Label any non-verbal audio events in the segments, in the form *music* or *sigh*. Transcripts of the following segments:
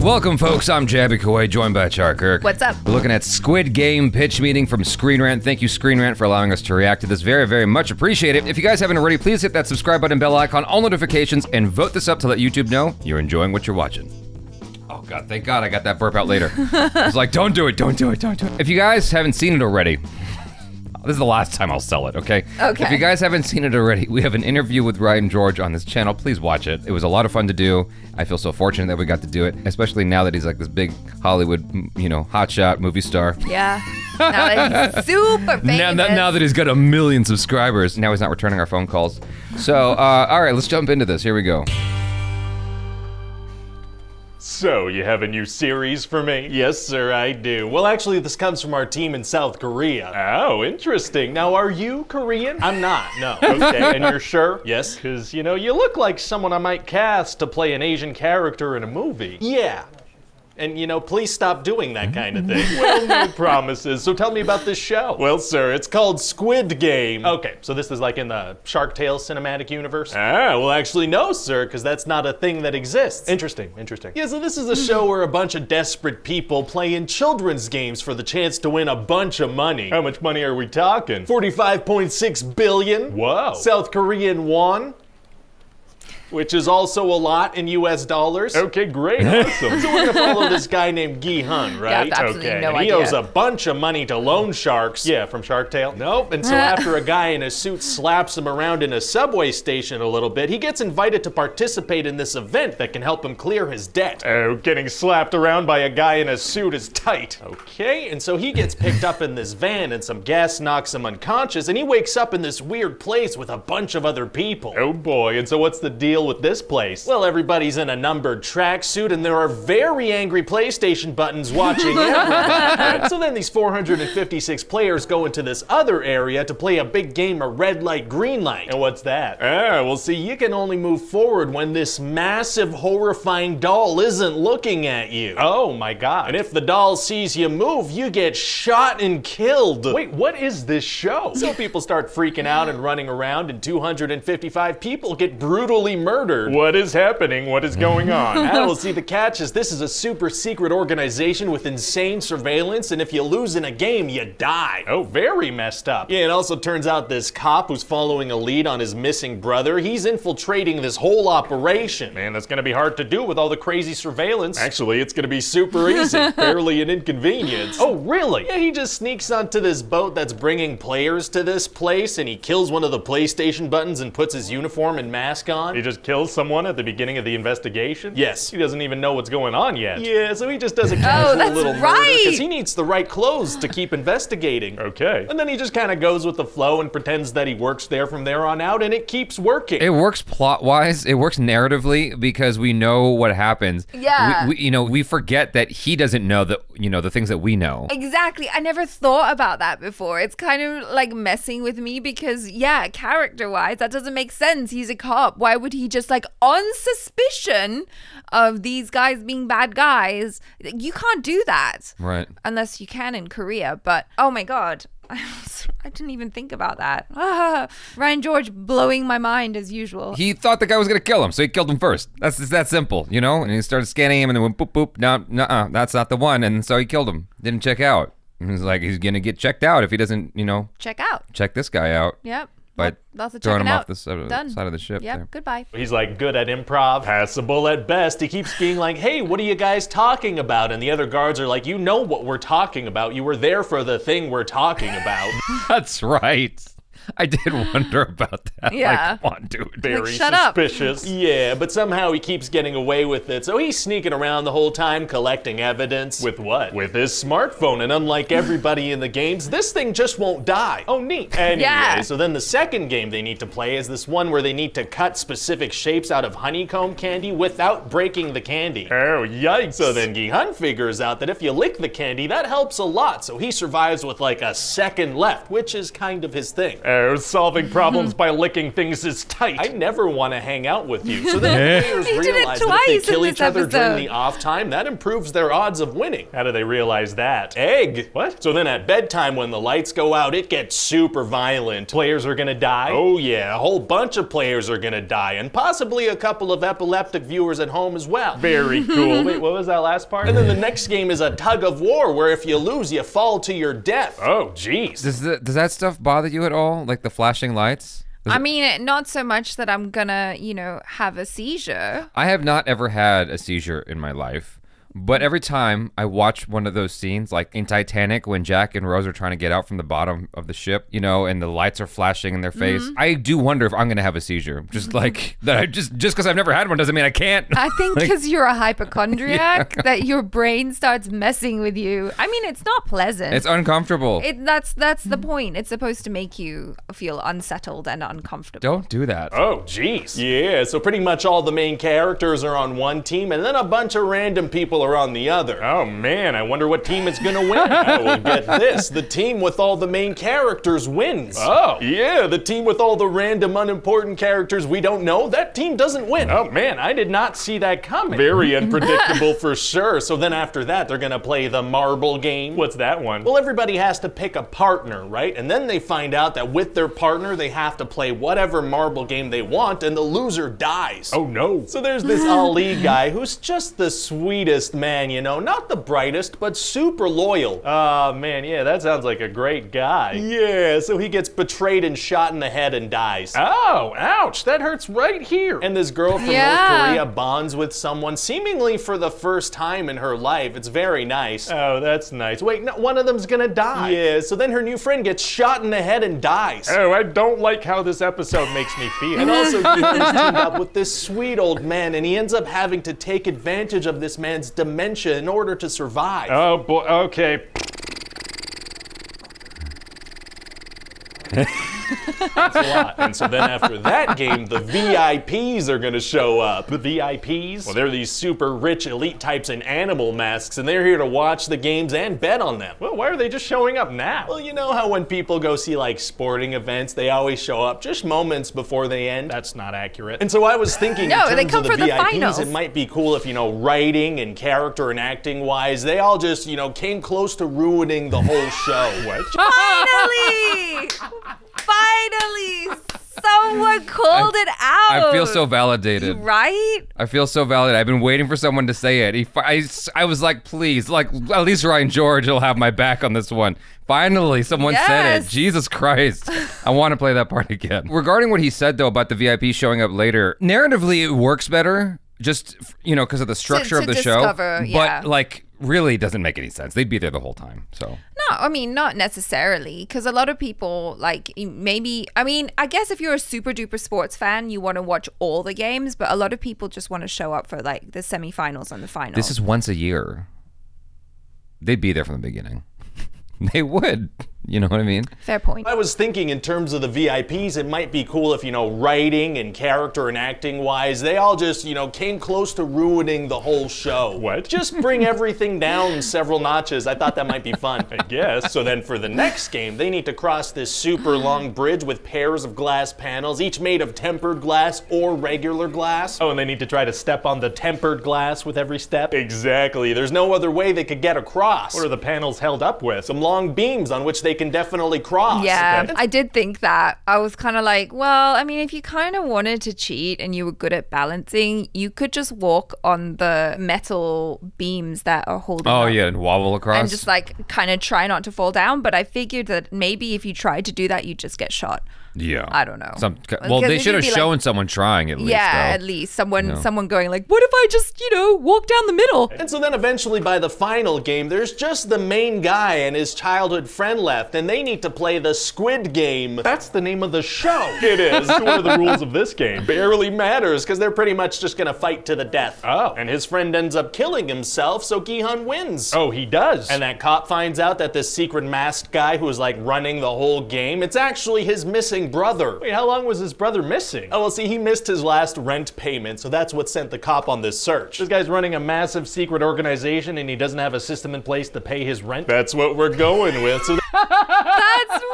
Welcome, folks. I'm Jaby Koay, joined by Char Kirk. What's up? We're looking at Squid Game pitch meeting from Screen Rant. Thank you, Screen Rant, for allowing us to react to this. Very, very much appreciate it. If you guys haven't already, please hit that subscribe button, bell icon, all notifications, and vote this up to let YouTube know you're enjoying what you're watching. Oh God, thank God I got that burp out later. *laughs* I was like, don't do it, don't do it, don't do it. If you guys haven't seen it already, this is the last time I'll sell it, okay? Okay. If you guys haven't seen it already, we have an interview with Ryan George on this channel. Please watch it. It was a lot of fun to do. I feel so fortunate that we got to do it, especially now that he's like this big Hollywood, you know, hotshot movie star. Yeah. Now that he's *laughs* super famous. Now, that, now that he's got a million subscribers, now he's not returning our phone calls. So, uh, all right, let's jump into this. Here we go. So, you have a new series for me? Yes, sir, I do. Well, actually, this comes from our team in South Korea. Oh, interesting. Now, are you Korean? I'm not, no. *laughs* okay, and you're sure? Yes. Because, you know, you look like someone I might cast to play an Asian character in a movie. Yeah. And, you know, please stop doing that kind of *laughs* thing. well, no promises. So tell me about this show. Well, sir, it's called Squid Game. Okay, so this is like in the Shark Tale cinematic universe? Ah, well, actually, no, sir, because that's not a thing that exists. Interesting, interesting. Yeah, so this is a show where a bunch of desperate people play in children's games for the chance to win a bunch of money. How much money are we talking? 45.6 billion. Whoa. South Korean won which is also a lot in US dollars. Okay, great. *laughs* Awesome. so we're gonna follow this guy named Gi Hun, right? Yeah, absolutely okay. no and he idea. owes a bunch of money to loan sharks. Yeah, from Shark Tale. Nope. And so *laughs* after a guy in a suit slaps him around in a subway station a little bit, he gets invited to participate in this event that can help him clear his debt. Oh, getting slapped around by a guy in a suit is tight. Okay, and so he gets picked up in this van and some gas knocks him unconscious and he wakes up in this weird place with a bunch of other people. Oh boy, and so what's the deal with this place? Well, everybody's in a numbered tracksuit and there are very angry PlayStation buttons watching *laughs* so then these 456 players go into this other area to play a big game of red light, green light. And what's that? Ah, well see, you can only move forward when this massive, horrifying doll isn't looking at you. Oh my god. And if the doll sees you move, you get shot and killed. Wait, what is this show? So people start freaking out and running around and 255 people get brutally murdered. What is happening? What is going *laughs* on? well see, the catch is this is a super secret organization with insane surveillance and if you lose in a game, you die. Oh, very messed up. Yeah, it also turns out this cop who's following a lead on his missing brother, he's infiltrating this whole operation. Man, that's gonna be hard to do with all the crazy surveillance. Actually, it's gonna be super easy. *laughs* Barely an inconvenience. Oh, really? Yeah, he just sneaks onto this boat that's bringing players to this place and he kills one of the PlayStation buttons and puts his uniform and mask on. He just kills someone at the beginning of the investigation? Yes. He doesn't even know what's going on yet. Yeah, so he just does a *laughs* casual oh, that's little murder right. because he needs the right clothes to keep investigating. Okay. And then he just kind of goes with the flow and pretends that he works there from there on out and it keeps working. It works plot wise. It works narratively because we know what happens. Yeah. We, we, you know, we forget that he doesn't know that you know the things that we know. Exactly. I never thought about that before. It's kind of like messing with me because, yeah, character wise, that doesn't make sense. He's a cop. Why would he just, like, on suspicion of these guys being bad guys? You can't do that. Right. Unless you can in Korea. But, oh my God. I didn't even think about that. Ah, Ryan George blowing my mind as usual. He thought the guy was gonna kill him, so he killed him first. That's it's that simple, you know. And he started scanning him, and then went boop boop. No, no, that's not the one. And so he killed him. Didn't check out. He's like, he's gonna get checked out if he doesn't, you know, Check out. check this guy out. Yep. By Lots of throwing him out. off the side uh, of, side of the ship. Yep. there. Goodbye. He's like good at improv, passable at best. He keeps being like, hey, what are you guys talking about? And the other guards are like, you know what we're talking about. You were there for the thing we're talking about. *laughs* That's right. I did wonder about that. Yeah. Like, come on, dude. Very shut up. suspicious. Yeah, but somehow he keeps getting away with it. So he's sneaking around the whole time collecting evidence. With what? With his smartphone. And unlike everybody in the games, this thing just won't die. Oh, neat. Anyway, Yeah. so then the second game they need to play is this one where they need to cut specific shapes out of honeycomb candy without breaking the candy. Oh, yikes. So then Gi-hun figures out that if you lick the candy, that helps a lot. So he survives with like a second left, which is kind of his thing. Solving *laughs* problems by licking things is tight. I never want to hang out with you. So then *laughs* the players He realize that if they kill each this other during the off time, that improves their odds of winning. How do they realize that? Egg. What? So then at bedtime, when the lights go out, it gets super violent. Players are gonna die? Oh, yeah. A whole bunch of players are gonna die, and possibly a couple of epileptic viewers at home as well. Very *laughs* cool. Wait, what was that last part? And then the next game is a tug of war, where if you lose, you fall to your death. Oh, jeez. Does, the, does that stuff bother you at all? Like the flashing lights? Does I it- mean, not so much that I'm gonna, you know, have a seizure. I have not ever had a seizure in my life. But every time I watch one of those scenes, like in Titanic, when Jack and Rose are trying to get out from the bottom of the ship, you know, and the lights are flashing in their face, Mm-hmm. I do wonder if I'm gonna have a seizure. Just like *laughs* that, I just just because I've never had one doesn't mean I can't. I think *laughs* Like- because you're a *laughs* hypochondriac that your brain starts messing with you. I mean, it's not pleasant. It's uncomfortable. it, that's that's the point. It's supposed to make you feel unsettled and uncomfortable. Don't do that. Oh, jeez. Yeah, so pretty much all the main characters are on one team, and then a bunch of random people are on the other. Oh, man, I wonder what team is gonna win. *laughs* oh, well, get this. The team with all the main characters wins. Oh. Yeah, the team with all the random, unimportant characters we don't know, that team doesn't win. Oh, man, I did not see that coming. Very *laughs* unpredictable for sure. So then after that, they're gonna play the marble game. What's that one? Well, everybody has to pick a partner, right? And then they find out that with their partner, they have to play whatever marble game they want, and the loser dies. Oh, no. So there's this Ali guy who's just the sweetest man, you know, not the brightest, but super loyal. Oh, man, yeah, that sounds like a great guy. Yeah, so he gets betrayed and shot in the head and dies. Oh, ouch, that hurts right here. And this girl from North Korea bonds with someone seemingly for the first time in her life. It's very nice. Oh, that's nice. Wait, no, one of them's gonna die. Yeah, so then her new friend gets shot in the head and dies. Oh, I don't like how this episode makes me feel. And also, *laughs* Ethan's teamed up with this sweet old man, and he ends up having to take advantage of this man's dementia in order to survive. Oh, boy, okay. *laughs* That's a lot. And so then after that game, the VIPs are going to show up. The VIPs? Well, they're these super rich elite types in animal masks, and they're here to watch the games and bet on them. Well, why are they just showing up now? Well, you know how when people go see like sporting events, they always show up just moments before they end? That's not accurate. And so I was thinking No, in they terms come of the for the VIPs, finals. it might be cool if, you know, writing and character and acting wise, they all just, you know, came close to ruining the whole show. what? Finally! *laughs* Finally! Someone called it out. I feel so validated. Right? I feel so validated. I've been waiting for someone to say it. He, I, I was like, please, like at least Ryan George will have my back on this one. Finally, someone said it. Jesus Christ. I want to play that part again. Regarding what he said though about the VIP showing up later, narratively it works better. Just you know, because of the structure to of the discover, show. yeah. But like, really doesn't make any sense. They'd be there the whole time. So No, I mean, not necessarily. Because a lot of people, like, maybe, I mean, I guess if you're a super duper sports fan, you want to watch all the games, but a lot of people just want to show up for, like, the semifinals and the finals. this is once a year. They'd be there from the beginning. *laughs* they would. You know what I mean? Fair point. I was thinking in terms of the VIPs, it might be cool if, you know, writing and character and acting wise, they all just, you know, came close to ruining the whole show. What? Just bring everything down several notches. I thought that might be fun. I guess. So then for the next game, they need to cross this super long bridge with pairs of glass panels, each made of tempered glass or regular glass. Oh, and they need to try to step on the tempered glass with every step? Exactly. There's no other way they could get across. What are the panels held up with? Some long beams on which they can definitely cross. Yeah, Okay. I did think that. I was kind of like, well, I mean, if you kind of wanted to cheat and you were good at balancing, you could just walk on the metal beams that are holding Oh up yeah, and wobble across. and just like kind of try not to fall down. But I figured that maybe if you tried to do that, you'd just get shot. Yeah. I don't know. Some, well, they should have could be like- shown someone trying at least. yeah, though. at least someone someone going like, what if I just you know walk down the middle? And so then eventually by the final game, there's just the main guy and his childhood friend left, and they need to play the Squid Game. That's the name of the show. *laughs* It is. what are the rules of this game? Barely matters, because they're pretty much just gonna fight to the death. Oh. And his friend ends up killing himself, so Gihun wins. Oh, he does. And that cop finds out that this secret masked guy who is like running the whole game, it's actually his missing brother. Wait, how long was his brother missing? Oh, well, see, he missed his last rent payment, so that's what sent the cop on this search. This guy's running a massive secret organization and he doesn't have a system in place to pay his rent? That's what we're going with. So *laughs* *laughs* That's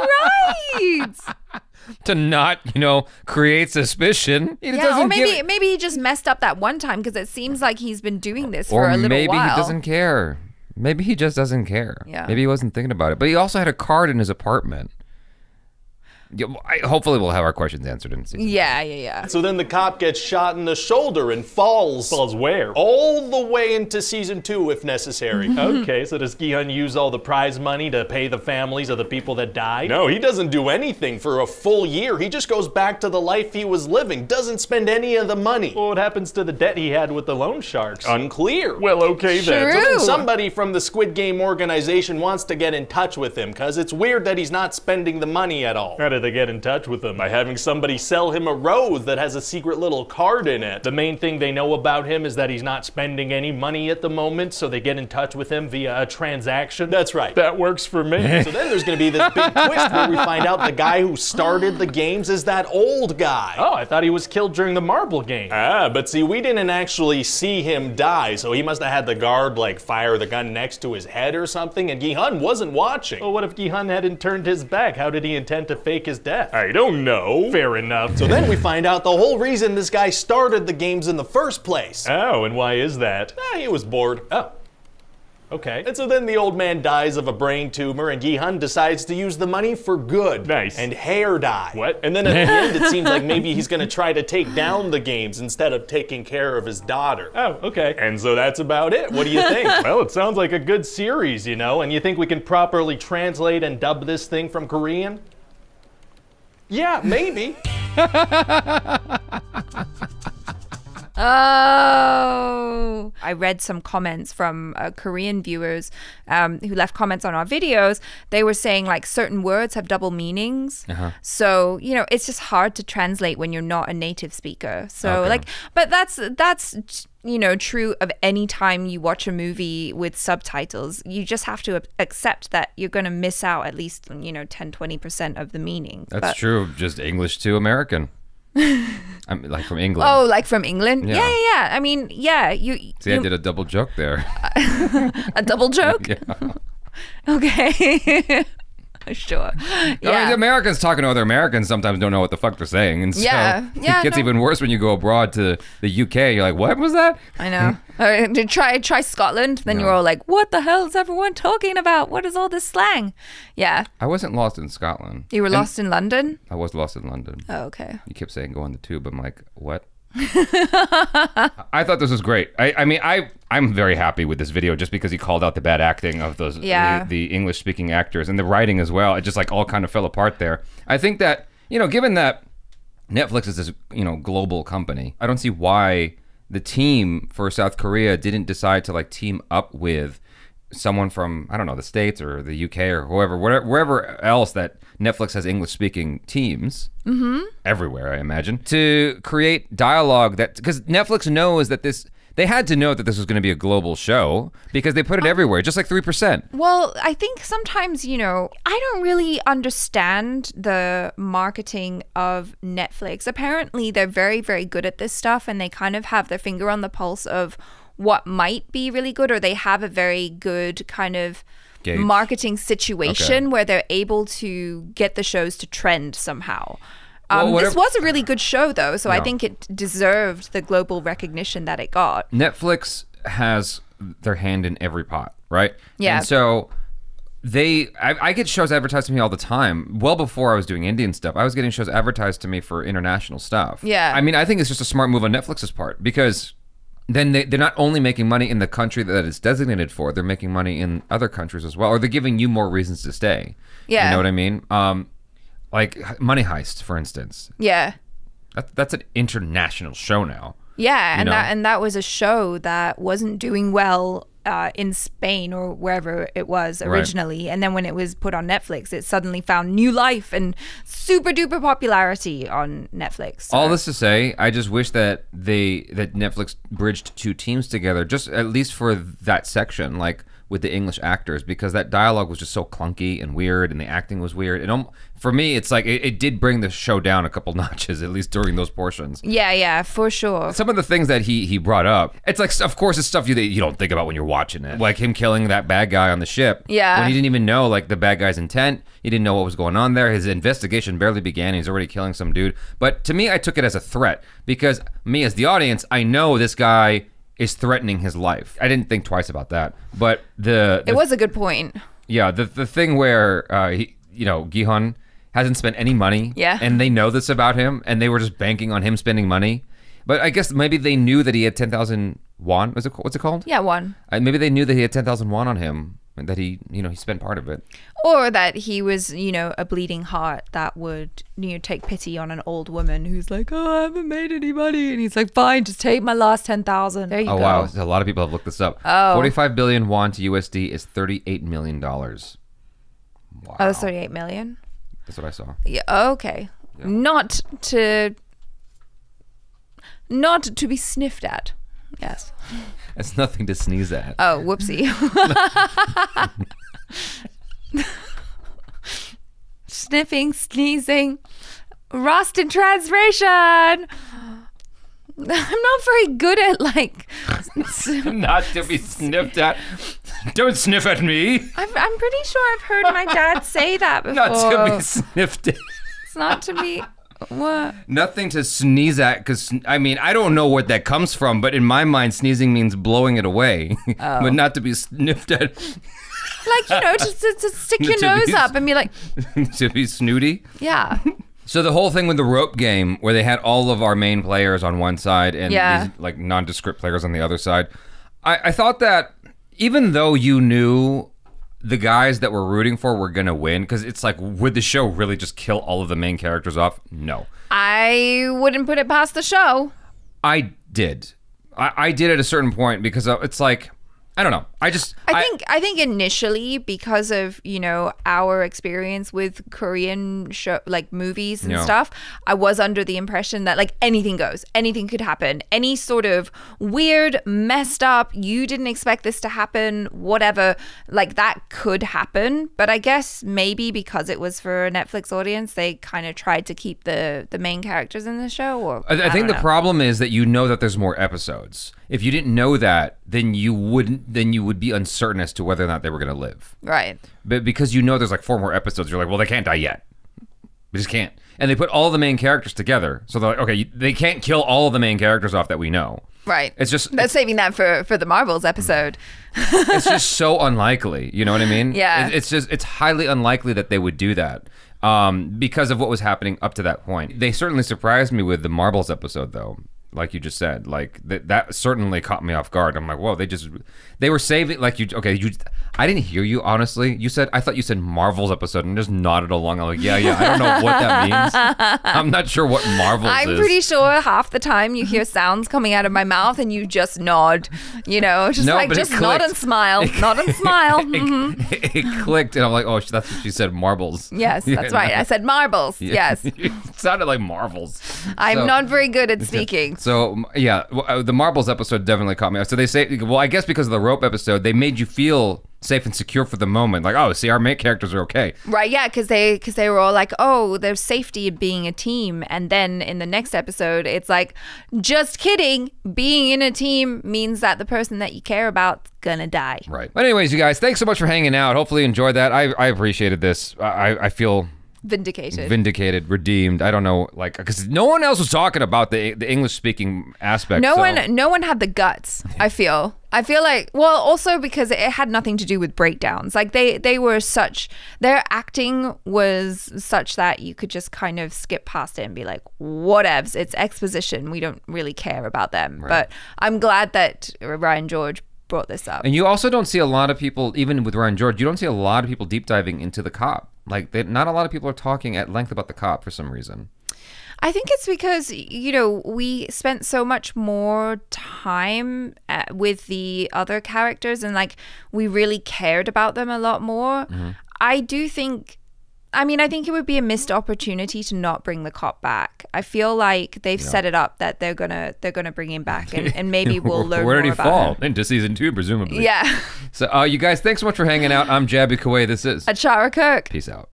right. *laughs* to not, you know, create suspicion. He Yeah, doesn't or maybe give- maybe he just messed up that one time because it seems like he's been doing this or for a little maybe while. Maybe he doesn't care. Maybe he just doesn't care. Yeah. Maybe he wasn't thinking about it. But he also had a card in his apartment. Yeah, I, hopefully, we'll have our questions answered in season. Yeah, yeah, yeah. So then the cop gets shot in the shoulder and falls. Falls where? All the way into season two if necessary. *laughs* Okay, so does Gihun use all the prize money to pay the families of the people that died? No, he doesn't do anything for a full year. He just goes back to the life he was living, doesn't spend any of the money. Well, what happens to the debt he had with the loan sharks? Unclear. well, okay then. True. So then somebody from the Squid Game organization wants to get in touch with him because it's weird that he's not spending the money at all. How did they get in touch with him? By having somebody sell him a rose that has a secret little card in it. The main thing they know about him is that he's not spending any money at the moment, so they get in touch with him via a transaction. That's right. That works for me. *laughs* So then there's going to be this big twist where we find out the guy who started the games is that old guy. oh, I thought he was killed during the marble game. Ah, but see, we didn't actually see him die, so he must have had the guard like fire the gun next to his head or something, and Gihun wasn't watching. well, what if Gihun hadn't turned his back? How did he intend to fake his death? I don't know. Fair enough. So then we find out the whole reason this guy started the games in the first place. oh, and why is that? Ah, he was bored. Oh. Okay. And so then the old man dies of a brain tumor, and Gihun decides to use the money for good. Nice. And hair dye. What? And then at the end, it seems like *laughs* maybe he's gonna try to take down the games instead of taking care of his daughter. Oh, okay. And so that's about it. What do you think? *laughs* Well, it sounds like a good series, you know, and you think we can properly translate and dub this thing from Korean? Yeah, maybe. *laughs* Oh, I read some comments from uh, Korean viewers um, who left comments on our videos. They were saying like certain words have double meanings. Uh-huh. So, you know, it's just hard to translate when you're not a native speaker. So, Okay. like, but that's, that's, you know, true of any time you watch a movie with subtitles. You just have to accept that you're going to miss out at least, you know, 10, 20% of the meaning. That's But- true. of Just English to American. *laughs* I'm like from England. Oh, like from England? Yeah, Yeah. yeah, yeah. I mean, yeah, you, See, I you did a double joke there. *laughs* a double *laughs* joke. Okay. *laughs* sure. I mean, Yeah. Americans talking to other Americans sometimes don't know what the fuck they're saying, and so Yeah. *laughs* Yeah, it gets no. even worse when you go abroad to the UK. You're like, what was that? I know. *laughs* Uh, try try Scotland, then you're all like, "What the hell is everyone talking about? What is all this slang?" Yeah, I wasn't lost in Scotland. you were And lost in London. I was lost in London. Oh, okay. You kept saying go on the tube. I'm like, what? *laughs* I thought this was great. I, I mean, I I'm very happy with this video just because he called out the bad acting of those Yeah. the, the English speaking actors and the writing as well. It just like all kind of fell apart there. I think that you know, given that Netflix is this you know global company, I don't see why the team for South Korea didn't decide to like team up with someone from I don't know the states or the UK or whoever wherever, wherever else that Netflix has English speaking teams mm-hmm. everywhere I imagine to create dialogue that because Netflix knows that this they had to know that this was going to be a global show because they put it uh, everywhere just like 3% Well, I think sometimes, you know, I don't really understand the marketing of Netflix. Apparently, they're very, very good at this stuff and they kind of have their finger on the pulse of what might be really good, or they have a very good kind of Gauge. marketing situation Okay. where they're able to get the shows to trend somehow. Um, Well, this was a really good show, though, so I think it deserved the global recognition that it got. Netflix has their hand in every pot, right? Yeah. And so they, I, I get shows advertised to me all the time. Well before I was doing Indian stuff, I was getting shows advertised to me for international stuff. Yeah. I mean, I think it's just a smart move on Netflix's part because then they, they're not only making money in the country that it's designated for, they're making money in other countries as well, or they're giving you more reasons to stay. Yeah. You know what I mean? Um, like Money Heist, for instance. Yeah. That, that's an international show now. Yeah, and know? that and that was a show that wasn't doing well uh, in Spain or wherever it was Right. originally, and then when it was put on Netflix, it suddenly found new life and super duper popularity on Netflix. So- All this to say, I just wish that they that Netflix bridged two teams together, just at least for that section. Like with the English actors because that dialogue was just so clunky and weird, and the acting was weird. And um, for me, it's like it, it did bring the show down a couple *laughs* notches, at least during those portions. Yeah, yeah, for sure. Some of the things that he he brought up, it's like, of course, it's stuff you you don't think about when you're watching it, like him killing that bad guy on the ship. Yeah. when he didn't even know like the bad guy's intent. He didn't know what was going on there. His investigation barely began. He's already killing some dude. But to me, I took it as a threat because me as the audience, I know this guy is threatening his life. I didn't think twice about that. But the, the It was a good point. yeah, the the thing where uh, he, you know, Gihun hasn't spent any money. Yeah. And they know this about him, and they were just banking on him spending money. But I guess maybe they knew that he had ten thousand won. Was it what's it called? Yeah, one. Uh, maybe they knew that he had ten thousand won on him, that he, you know, he spent part of it. Or that he was, you know, a bleeding heart that would, you know, take pity on an old woman who's like, oh, I haven't made any money. And he's like, fine, just take my last 10,000. There you Oh go. wow, a lot of people have looked this up. Oh. Forty-five billion won to USD is thirty-eight million dollars. Oh, wow, Oh, 38 million? that's what I saw. Yeah, okay. yeah. Not to, not to be sniffed at. Yes. That's nothing to sneeze at. Oh, whoopsie. *laughs* Sniffing, sneezing, rust and transpiration. I'm not very good at like. *laughs* Not to be sniffed at. Don't sniff at me. I'm, I'm pretty sure I've heard my dad say that before. *laughs* Not to be sniffed at. It's not to be. What? Nothing to sneeze at, because I mean I don't know what that comes from, but in my mind, sneezing means blowing it away, *laughs* but oh. not to be sniffed at, Like you know, just to, to stick your *laughs* To nose be- up and be like, *laughs* to be snooty. yeah, So the whole thing with the rope game, where they had all of our main players on one side and Yeah. these like nondescript players on the other side, I, I thought that even though you knew the guys that we're rooting for were gonna win, because it's like, would the show really just kill all of the main characters off? No. I wouldn't put it past the show. I did. I, I did at a certain point because uh, it's like I don't know. I just I think I think initially because of you know our experience with Korean show like movies and Yeah. stuff, I was under the impression that like anything goes, anything could happen, any sort of weird, messed up, you didn't expect this to happen, whatever, like that could happen. But I guess maybe because it was for a Netflix audience, they kind of tried to keep the the main characters in the show. Or I, I think the know. problem is that you know that there's more episodes. If you didn't know that, then you wouldn't. Then you would be uncertain as to whether or not they were going to live. right. But because you know there's like four more episodes, you're like, well, they can't die yet. We just can't. And they put all the main characters together, so they're like, okay, they can't kill all of the main characters off that we know. Right. It's just They're saving that for for the Marvels episode. *laughs* it's just so unlikely. You know what I mean? Yeah. It- it's just it's highly unlikely that they would do that um, because of what was happening up to that point. They certainly surprised me with the Marbles episode, though. Like you just said, like that that certainly caught me off guard. I'm like, whoa, they just they were saving like you. Okay, you. I didn't hear you honestly. You said I thought you said Marvels episode and just nodded along. I'm like, yeah, yeah. I don't know what that means. *laughs* I'm not sure what Marvels I'm is. pretty sure half the time you hear sounds coming out of my mouth and you just nod, you know, *laughs* just No, like just nod and smile, nod and *laughs* smile. Mhm. it, it clicked, and I'm like, oh, that's what she said. Marbles. Yes, that's right. I said marbles. Yes, it sounded like Marvels. I'm So- not very good at speaking. So yeah, uh, the marbles episode definitely caught me. So they say, well, I guess because of the rope episode, they made you feel safe and secure for the moment. Like, oh, see, our main characters are okay. Right, yeah, because they because they were all like, "Oh, there's safety in being a team," and then in the next episode, it's like, "Just kidding! Being in a team means that the person that you care about's gonna die." Right. But anyways, you guys, thanks so much for hanging out. Hopefully, you enjoyed that. I I appreciated this. I I feel Vindicated. vindicated, redeemed. I don't know, like, because no one else was talking about the the English speaking aspect. no so- one no one had the guts i feel i feel like well also because it had nothing to do with breakdowns. Like they they were such their acting was such that you could just kind of skip past it and be like whatevs it's exposition. We don't really care about them. But i'm glad that ryan george brought this up. And you also don't see a lot of people, even with Ryan George, you don't see a lot of people deep diving into the cop. Like, they, not a lot of people are talking at length about the cop for some reason. I think it's because you know we spent so much more time uh, with the other characters and like we really cared about them a lot more. I do think I mean, I think it would be a missed opportunity to not bring the cop back. I feel like they've set it up that they're gonna they're gonna bring him back, and, and maybe *laughs* we'll learn Where more did he fall? him. Into season two, presumably. Yeah, So, uh, you guys, thanks so much for hanging out. I'm Jaby Koay. This is Achara Kirk. Peace out.